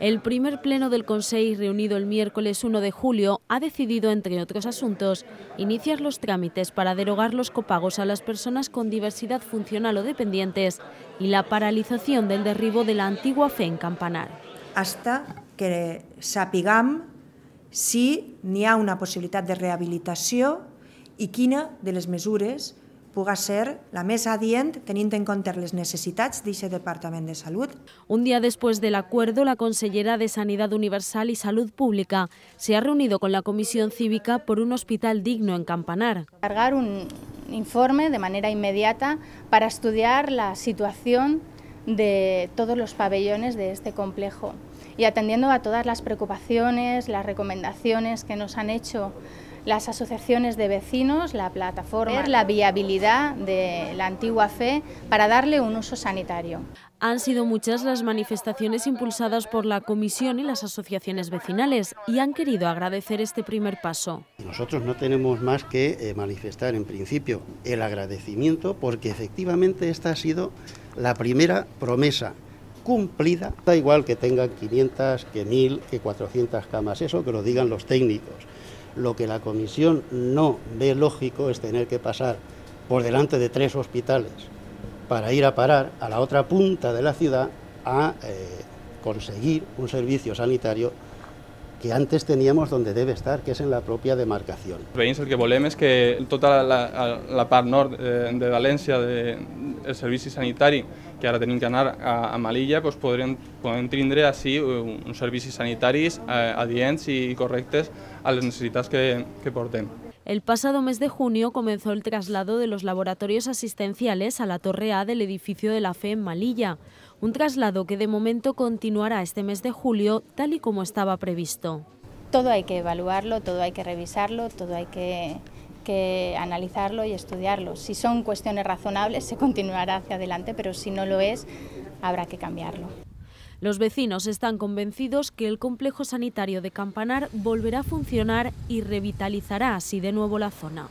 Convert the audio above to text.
El primer pleno del Consejo, reunido el miércoles 1 de julio, ha decidido, entre otros asuntos, iniciar los trámites para derogar los copagos a las personas con diversidad funcional o dependientes y la paralización del derribo de la antigua fe en Campanar. Hasta que sapigam si n'hi ha una possibilitat de rehabilitació i quina de mesures puga ser la més adient tenint en compte les necessitats d'aquest Departament de Salut. Un día después del acuerdo, la consellera de Sanidad Universal y Salud Pública se ha reunido con la Comisión Cívica por un hospital digno en Campanar. Cargar un informe de manera inmediata para estudiar la situación de todos los pabellones de este complejo y atendiendo a todas las preocupaciones, las recomendaciones que nos han hecho las asociaciones de vecinos, la plataforma, la viabilidad de la antigua fe para darle un uso sanitario. Han sido muchas las manifestaciones impulsadas por la Comisión y las asociaciones vecinales y han querido agradecer este primer paso. Nosotros no tenemos más que eh, manifestar en principio el agradecimiento porque efectivamente esta ha sido la primera promesa cumplida. Da igual que tengan 500, que 1000, que 400 camas, eso que lo digan los técnicos. Lo que la comisión no ve lógico es tener que pasar por delante de tres hospitales para ir a parar a la otra punta de la ciudad a eh, conseguir un servicio sanitario que antes teníamos donde debe estar, que és en la pròpia demarcació. Els veïns el que volem és que tota la, la, la part nord eh, de València, de, el servici sanitari, que ara tenim que anar a, a Malilla, doncs podrem, podem tindre així uns servicis sanitaris eh, adients i correctes a les necessitats que, que portem. El pasado mes de junio comenzó el traslado de los laboratorios asistenciales a la Torre A del edificio de la Fe en Malilla, un traslado que de momento continuará este mes de julio tal y como estaba previsto. Todo hay que evaluarlo, todo hay que revisarlo, todo hay que, analizarlo y estudiarlo. Si son cuestiones razonables se continuará hacia adelante, pero si no lo es, habrá que cambiarlo. Los vecinos están convencidos que el complejo sanitario de Campanar volverá a funcionar y revitalizará así de nuevo la zona.